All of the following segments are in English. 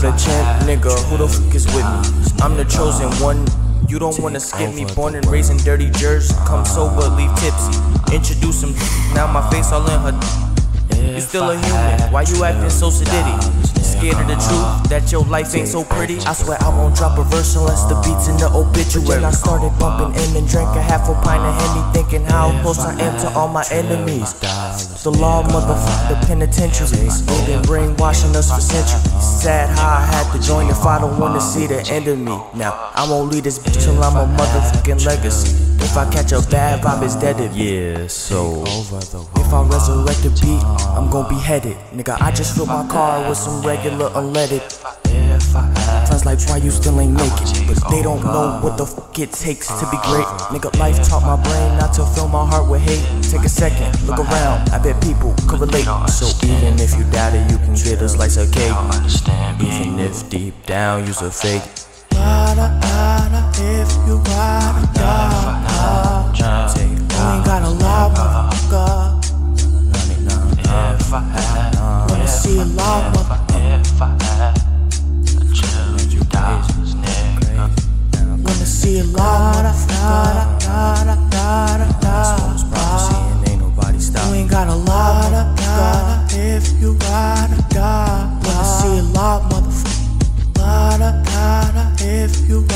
nigga, who the fuck is with me? I'm the chosen one. You don't wanna skip me, born and raised in dirty Jersey. Come sober, leave tipsy. Introduce him, now my face all in her. You still a human, why you acting so sedity? Scared of the truth, that your life ain't so pretty. I swear I won't drop a verse unless the beat's in the obituary. I started uh-huh. bumping in and drank a half a pint of Henny, thinking how close I am to all my enemies. The law, motherfucker, the penitentiaries. They've been brainwashing us for centuries. Sad how I had to join if I don't wanna see the end of me. Now, I won't leave this bitch till I'm a motherfucking legacy. If I catch a bad vibe, it's dead to me. Yeah, so If I resurrect the beat, I'm gon' be headed. Nigga, I just filled my car with some regular unleaded. Friends like, why you still ain't make it? But they don't know what the fuck it takes to be great. Nigga, life taught my brain not to fill my heart with hate. Take a second, look around, I bet people could relate. So even if you doubt it, you can get a slice of cake. Even if deep down you're a fake. If you ride You ain't got a lot if you. Wanna see a lot, motherfucker. If you.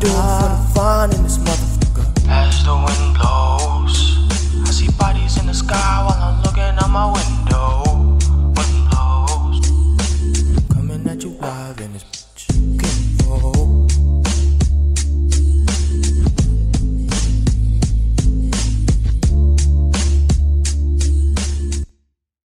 Do it for the fun in this motherfucker. As the wind blows, I see bodies in the sky while I'm looking out my window. Coming at you live.